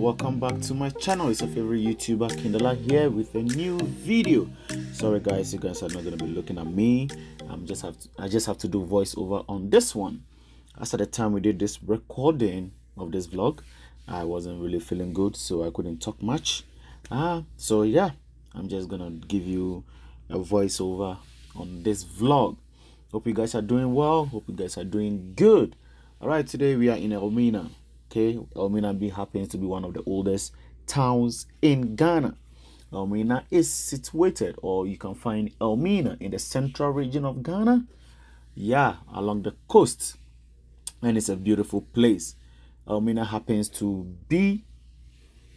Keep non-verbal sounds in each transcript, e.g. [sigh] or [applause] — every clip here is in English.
welcome back to my channel. It's a favorite youtuber Kinngdela here with a new video. Sorry guys you guys are not going to be looking at me. I'm just have to, i just have to do voiceover on this one. As at the time we did this recording of this vlog i wasn't really feeling good so i couldn't talk much. Uh so yeah i'm just gonna give you a voiceover on this vlog. Hope you guys are doing well. Hope you guys are doing good. All right today we are in elmina Okay, Elmina B happens to be one of the oldest towns in Ghana. Elmina is situated, or you can find Elmina in the central region of Ghana. Yeah, along the coast, and it's a beautiful place. Elmina happens to be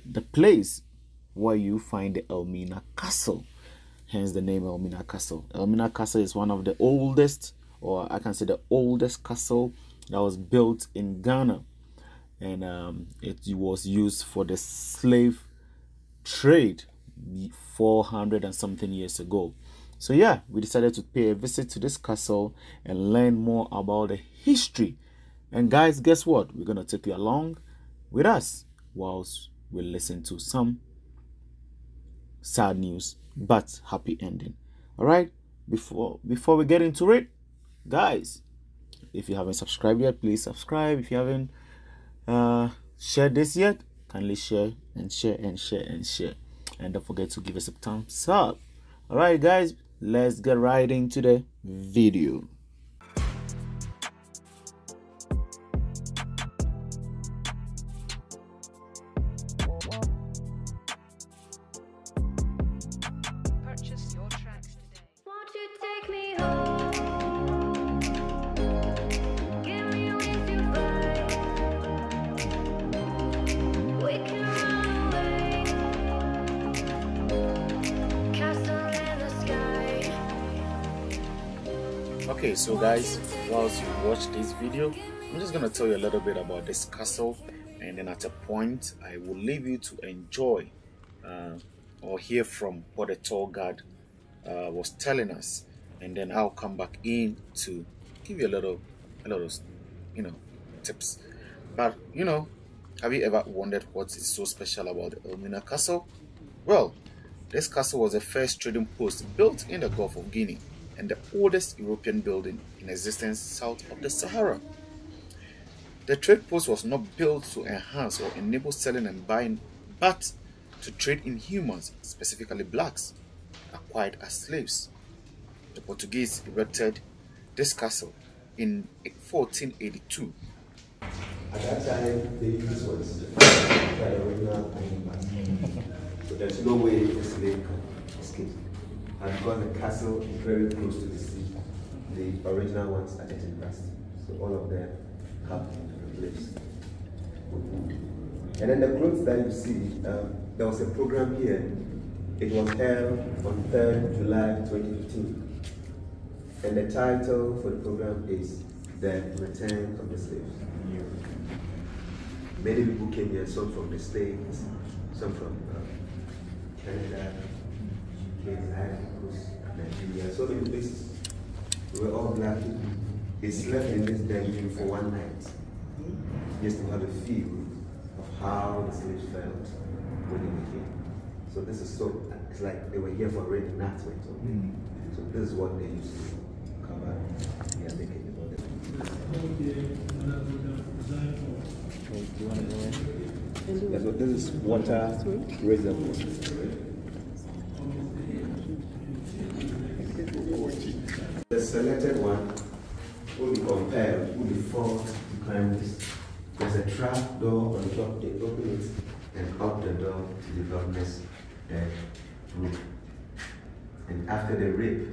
the place where you find the Elmina Castle, hence the name Elmina Castle. Elmina Castle is one of the oldest, or I can say the oldest castle that was built in Ghana and um, it was used for the slave trade 400 and something years ago. So, yeah, we decided to pay a visit to this castle and learn more about the history. And, guys, guess what? We're going to take you along with us whilst we listen to some sad news but happy ending. All right, before before we get into it, guys, if you haven't subscribed yet, please subscribe. If you haven't uh, share this yet, kindly share and share and share and share. And don't forget to give us a thumbs up. Alright guys, let's get right into the video. Okay so guys whilst you watch this video i'm just gonna tell you a little bit about this castle and then at a point i will leave you to enjoy uh, or hear from what the tour guide uh, was telling us and then i'll come back in to give you a little a little you know tips. But you know have you ever wondered what is so special about the elmina castle? Well this castle was the first trading post built in the gulf of guinea and the oldest European building in existence south of the Sahara. The trade post was not built to enhance or enable selling and buying, but to trade in humans, specifically blacks, acquired as slaves. The Portuguese erected this castle in 1482. At that time, the use was the original So there's no way a slave can and because the castle is very close to the sea, the original ones are getting rust. So all of them have been replaced. And then the clothes that you see, um, there was a program here. It was held on 3rd July 2015. And the title for the program is The Return of the Slaves. Many people came here, some from the States, some from uh, Canada, Nigeria, so many places. We were all black people. They slept in this dungeon for one night, just to have a feel of how the slaves felt when they were here. So this is so, it's like they were here for a reenactment. Okay? Mm. So this is what they used to cover. Yeah, they can about it. Yeah, so this is water reservoir. Selected one will be compared, will be forced to climb this. There's a trap door on top, they open it and up the door to the governor's bed room. And after the rape,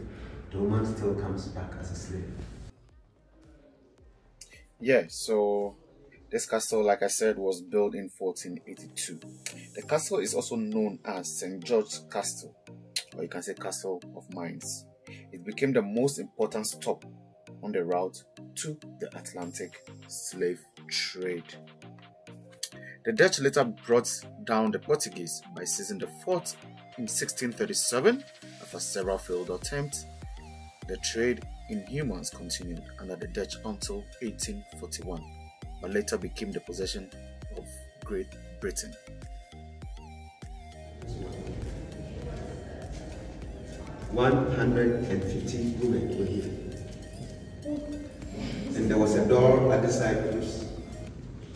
the woman still comes back as a slave. Yeah, so this castle, like I said, was built in 1482. The castle is also known as St. George's Castle, or you can say Castle of Mines. It became the most important stop on the route to the Atlantic slave trade. The Dutch later brought down the Portuguese by seizing the fort in 1637 after several failed attempts. The trade in humans continued under the Dutch until 1841, but later became the possession of Great Britain. One hundred and fifty women were here. And there was a door at the side, closed.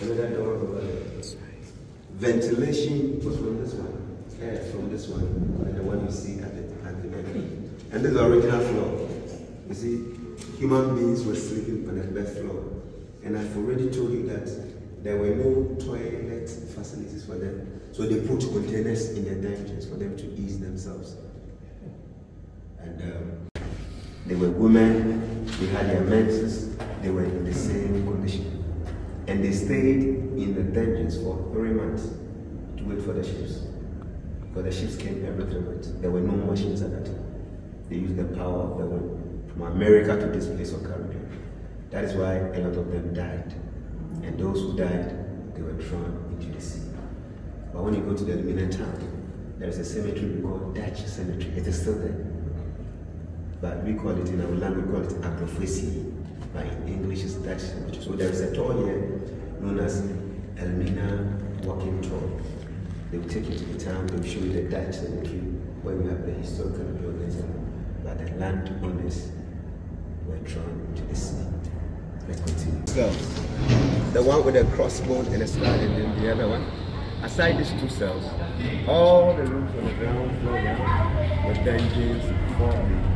Another door over there. Ventilation was from this one, air from this one, and the one you see at the, at the end. And this is the original floor. You see, human beings were sleeping on the bed floor. And I've already told you that there were no toilet facilities for them. So they put containers in the dungeons for them to ease themselves. And um, they were women, they had their menses, they were in the same condition. And they stayed in the dungeons for three months to wait for the ships. Because the ships came every three months. There were no machines at that time. They used the power of the wind from America to this place of Caribbean. That is why a lot of them died. And those who died, they were thrown into the sea. But when you go to the Elmina town, there is a cemetery we call Dutch Cemetery. It is still there. But we call it in our language, we call it Agrofesi. But in English, Dutch Cemetery. So there is a tour here known as Elmina Walking Tour. They will take you to the town, they will show you the Dutch Cemetery, where we have the historical buildings, but the landowners were drawn to the sea. Let's continue. Cells. The one with the crossbone and a slide, and then the other one. Aside these two cells, all the rooms on the ground floor were dungeons for the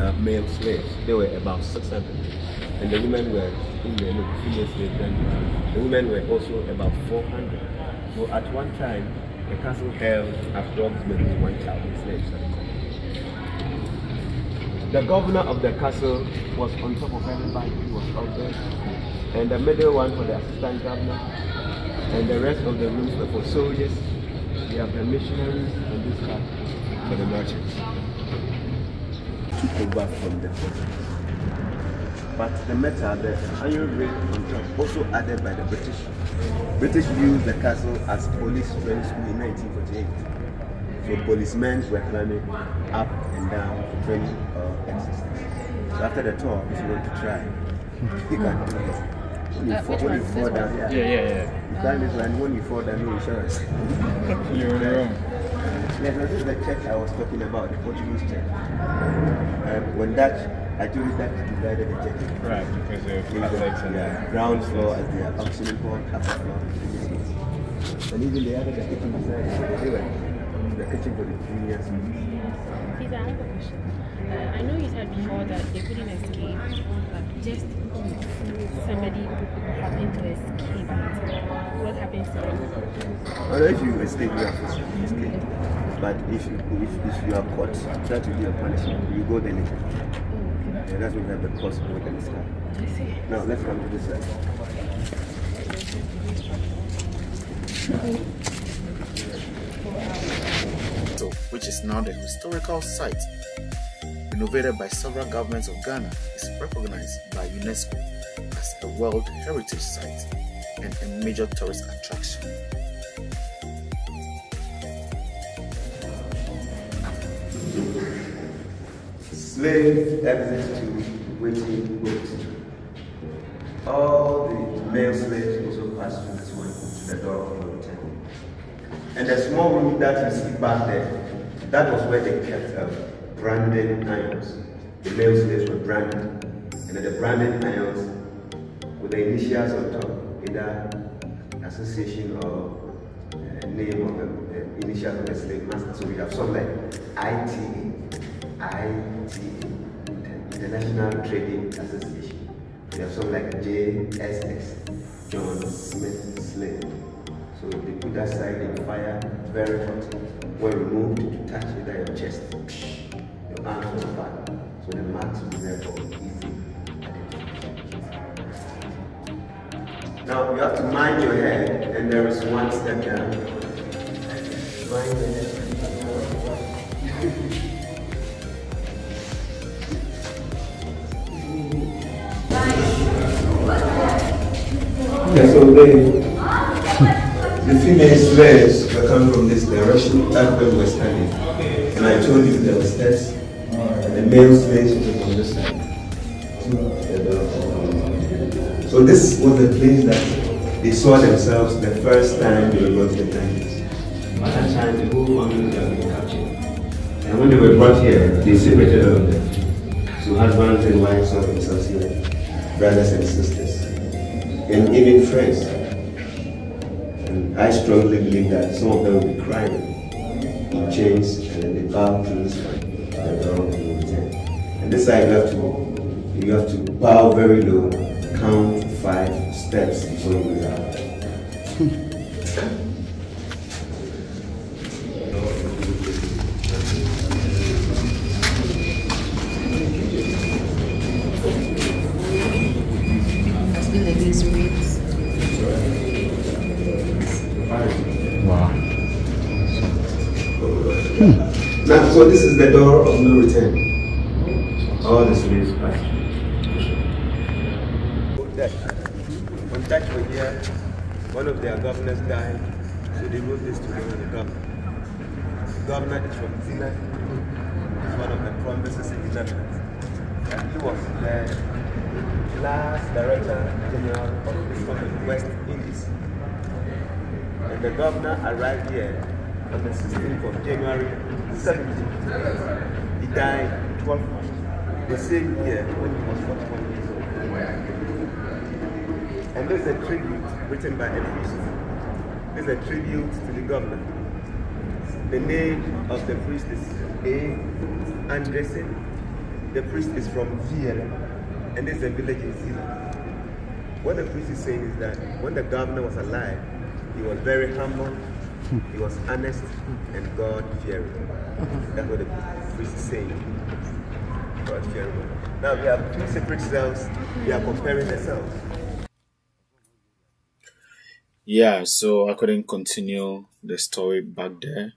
uh, male slaves. They were about 600. And the women were the no, female slaves. Then the women were also about 400. So at one time, the castle held approximately 1,000 slaves. The governor of the castle was on top of everybody who was out there. And the middle one for the assistant governor. And the rest of the rooms were for soldiers. We have the missionaries and this part for the merchants. Took over from the Portuguese. But the metal, the iron ring on top, also added by the British. British used the castle as police training school in 1948. So policemen were climbing up and down for training uh, exercise. So after the tour, if you want to try, you can do it. When you, Uh, fall, when you fall down, one? yeah. Yeah, yeah, yeah. You climb this one, when you fall down, no insurance. You're on your own. Yes, this is the church I was talking about, the Portuguese church. Um, when Dutch, I told you that divided the church. Right, because of Catholics and Yeah, ground floor as their functioning hall, upper floor. And even they added the kitchen beside it. They were the kitchen for the juniors. Please, I have a question. Uh, I know you said before that they couldn't escape, but just somebody happened to escape. What happens to them? Although if you escape, you have to escape. But if you, if, if you are caught, that will be a punishment. You go the later. Oh, Yeah, that's when we have the cross over the sky. okay. I see. Now let's come to this side. So, which is now the historical site, renovated by several governments of Ghana, is recognized by UNESCO as a World Heritage Site and a major tourist attraction. Slave exit to waiting boat. All the male slaves also passed through this one to the door of the hotel. And the small room that you see back there, that was where they kept uh, branded irons. The male slaves were branded, and then the branded irons with the initials on top, either association or uh, name of the, the initials of the slave master. So we have something like ITA, ITA, International Trading Association. We have some like JSS, John Smith Slave. So they put that side in fire, very hot. When removed to touch either your chest, your arms back. So the marks will be there for easy. Now you have to mind your head, and there is one step down. Mind your head. Yeah, so they, the female slaves were coming from this direction, that's where we were standing. And I told you there were steps, and the male slaves were on this side. So this was the place that they saw themselves the first time they were brought to the country. At that time, the whole family had been captured. And when they were brought here, they separated all of them. So husbands and wives saw themselves here, brothers and sisters, and even friends. And I strongly believe that some of them will be crying in chains and bow to this one, the of return. And this side you have to you have to bow very low, count five steps before you go. [laughs] so this is the door of no return. All the slaves passed. When here, one of their governors died, so they wrote this to the governor. The governor is from Zina. He's one of the provinces in the Netherlands. And he was the last director general of the West Indies. And the governor arrived here on the 16th of January 17th. He died 12 months. The same year when he was 41 years old. And there's a tribute written by a priest. There's a tribute to the governor. The name of the priest is A. Andresen. The priest is from Viela, and there's a village in Zealand. What the priest is saying is that when the governor was alive, he was very humble, he was honest, and God fearing. That's what the priest is saying. God fearing. Now we have two separate cells, we are comparing the cells. Yeah, so I couldn't continue the story back there.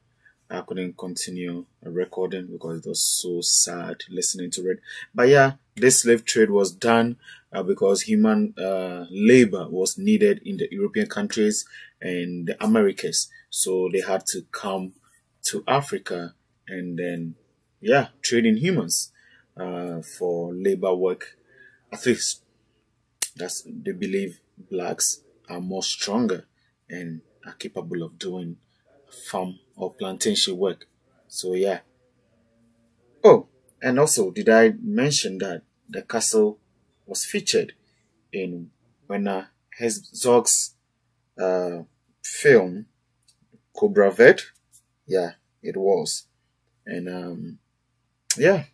I couldn't continue recording because it was so sad listening to it. But yeah, this slave trade was done uh, because human uh, labor was needed in the European countries and the Americas. So they had to come to Africa and then, yeah, trading humans uh, for labor work. At least that's they believe blacks are more stronger and are capable of doing farm or plantation work. So yeah. Oh, and also did I mention that the castle was featured in Werner Herzog's uh, film Cobra Verde? Yeah, it was. And um yeah,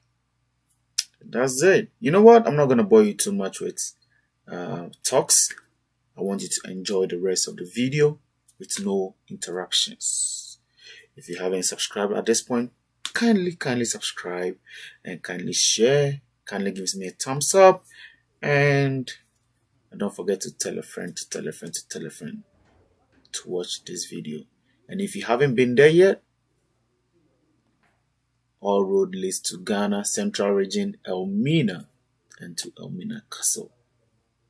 that's it. You know what? I'm not gonna bore you too much with uh, talks. I want you to enjoy the rest of the video with no interruptions. If you haven't subscribed at this point, kindly, kindly subscribe and kindly share. Kindly gives me a thumbs up and don't forget to tell a friend to tell a friend to tell a friend to watch this video. And if you haven't been there yet, all road leads to Ghana Central Region, Elmina, and to Elmina Castle.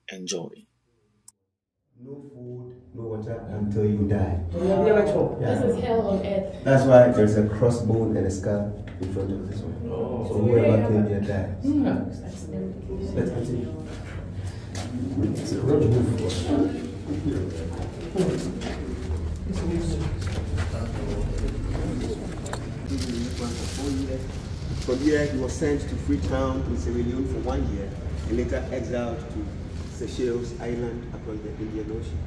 Enjoy. No food, no water until you die. This is hell on earth. That's why there's a crossbone and a skull in front of this one. Oh. So whoever came here dies. Hmm. Let's continue. It's a road move. From here, he was sent to Freetown in Sierra Leone for one year and later exiled to Seychelles Island across the Indian Ocean.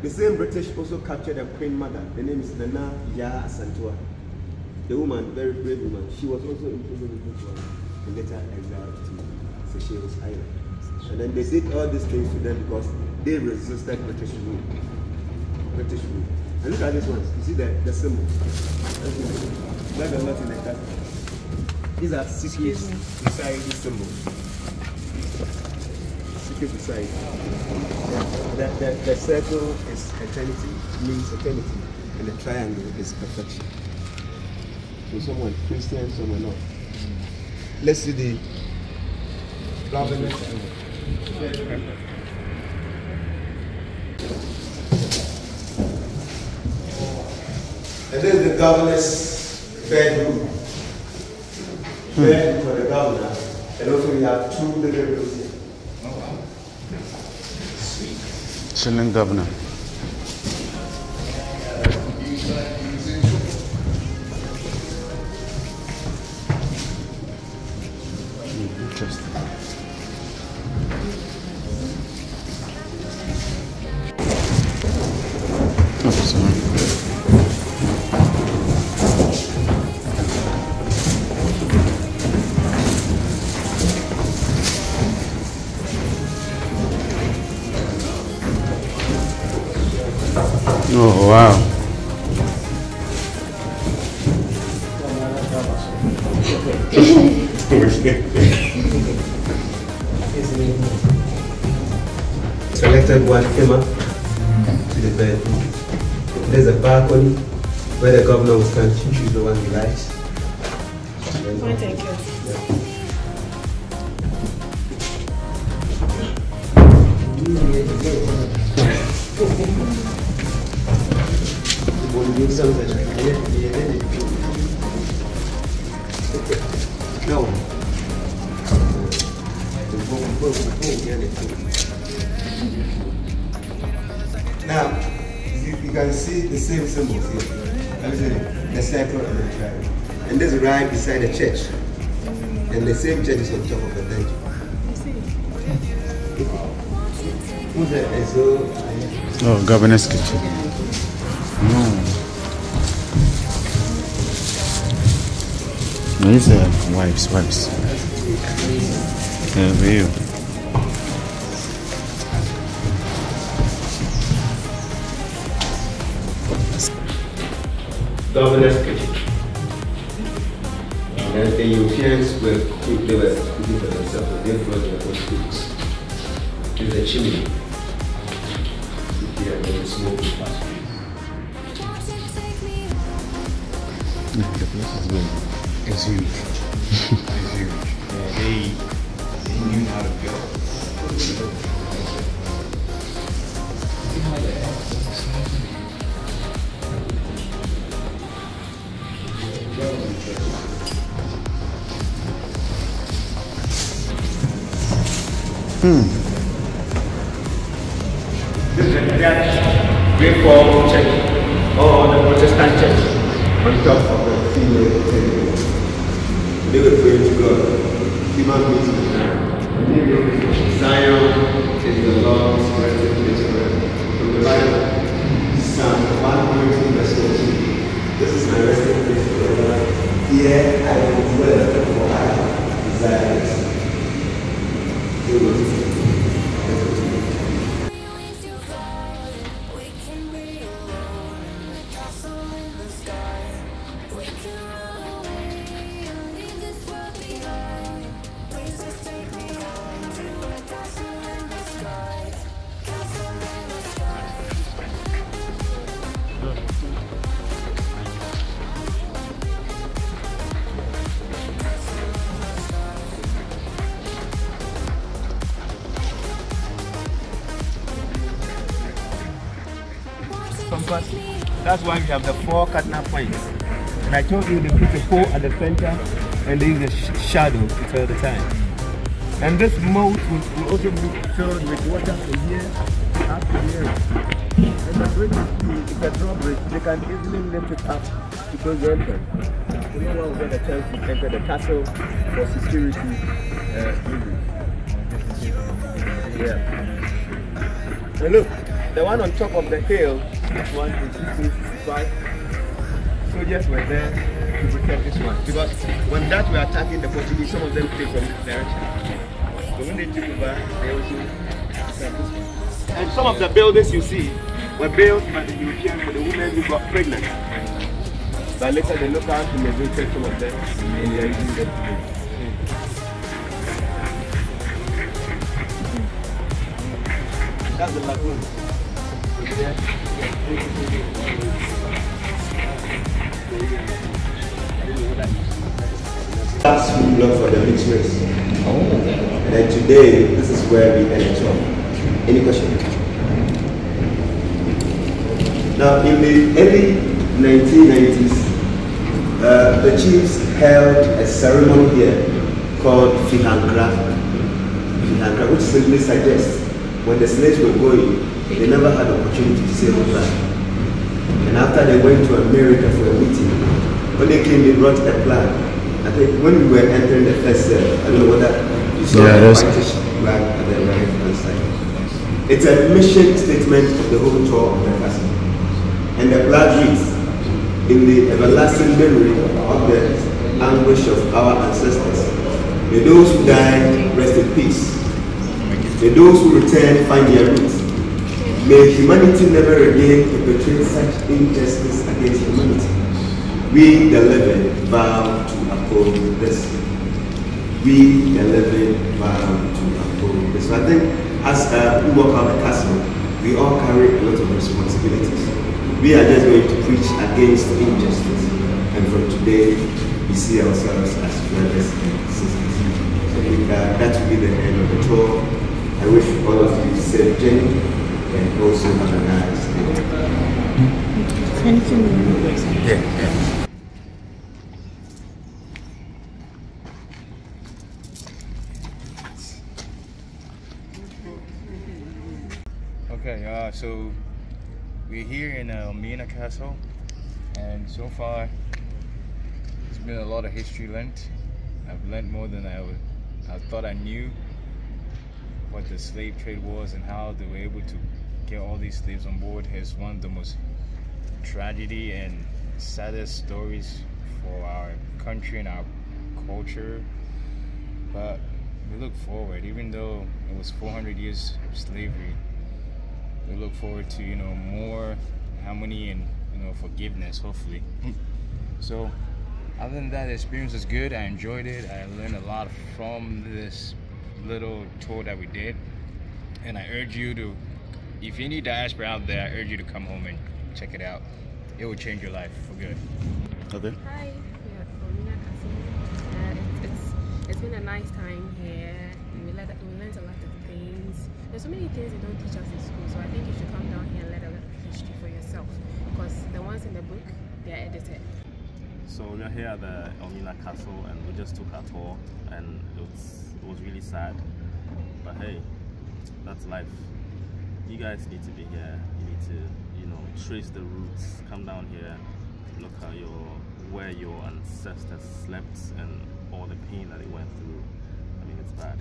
The same British also captured a queen mother. The name is Nana Yaa Asantewaa. The woman, very brave woman, she was also imprisoned in Freetown and later exiled to Seychelles Island. And then they did all these things to them because they resisted British rule. British rule. And look at this one. You see the, the symbol. That's a lot in the castle. These are secrets beside this symbol. Secret beside. The, the, the circle is eternity, means eternity, and the triangle is perfection. So someone Christian, someone not. Let's see the government. And this is the governor's bedroom. Bedroom for the governor. And also we have two little rooms here. Oh, Sweet. Chilling governor. Oh wow. Selected one came up to the bed. There's a balcony where the governor will stand to choose the one he likes. Fine, thank you. No. Now, you, you can see the same symbols here. Let the circle and the triangle. And this is right beside the church. And the same church is on top of the so, Oh, governor's kitchen. No. No, these are wives, wives. Yeah, view. governor's kitchen. And the Europeans were quick, they were cooking for themselves, they brought their own cooks. There's a chimney. Here, and then the smoke will. The place is good. It's huge. it's huge. Yeah, they, they knew how to build. This dying. Zion is the Lord's resting place forever. From the Bible, Psalm 120 verse 14. This is my resting place forever. Here I will dwell, for I desire it. It was That's why we have the four cardinal points. And I told you they put the pole at the center and a sh- shadow to tell the time. And this moat will, will also be filled with water here up to here. And the bridge is. It's a drawbridge. They can easily lift it up to close the entrance. No one will get a chance to enter the castle for security uh, reasons. Yeah. And look, the one on top of the hill, one is 1665. Soldiers were there to protect this one. Because when that were attacking the Portuguese, some of them came from this direction. So when they took over, they also attacked this one. And some of the buildings you see were built by the Europeans for the women who got pregnant. But later the locals immigrated some of them and they are using them. That's the lagoon. That's who love for the mixed race. And today, this is where we end from. Any question? Now, in the early 1990s, uh, the chiefs held a ceremony here called Fihankra, Fihankra which simply suggests when the slaves were going, They never had opportunity to settle back. And after they went to America for a meeting, when they came, they brought a plan. I think when we were entering the first cell, I don't know whether you saw Yeah, the whitish flag at the right hand side. It's a mission statement of the whole tour of the castle. And the flag reads, in the everlasting memory of the anguish of our ancestors. May those who died rest in peace. May those who return find their roots. May humanity never again perpetrate such injustice against humanity. We, the living, vow to uphold this. We, the living, vow to uphold this. So I think as we walk out the castle, we all carry a lot of responsibilities. We are just going to preach against injustice. And from today, we see ourselves as brothers and sisters. So I think uh, that will be the end of the tour. I wish all of you safe journey and also have a nice day. Anything Yeah, yeah. Okay, uh, so we're here in uh, Elmina Castle, and so far it's been a lot of history learned. I've learned more than I, I thought I knew what the slave trade was and how they were able to get all these slaves on board. It's one of the most tragedy and saddest stories for our country and our culture. But we look forward, even though it was 400 years of slavery, we look forward to you know more harmony and you know forgiveness, hopefully. so, other than that, the experience was good. I enjoyed it. I learned a lot from this little tour that we did, and I urge you to, if you need any diaspora out there, I urge you to come home and check it out. It will change your life for good. Okay. Hi, we from Mina Uh, it's, it's, it's been a nice time here. We, learned we learned a lot of things. There's so many things they don't teach us in school, so I think you should come down here and learn a lot of history for yourself. Because the ones in the book, they are edited. So we are here at the Elmina Castle and we just took our tour and it was, it was really sad. But hey, that's life. You guys need to be here. You need to, you know, trace the roots. Come down here, look at your where your ancestors slept and all the pain that they went through. I mean, it's bad.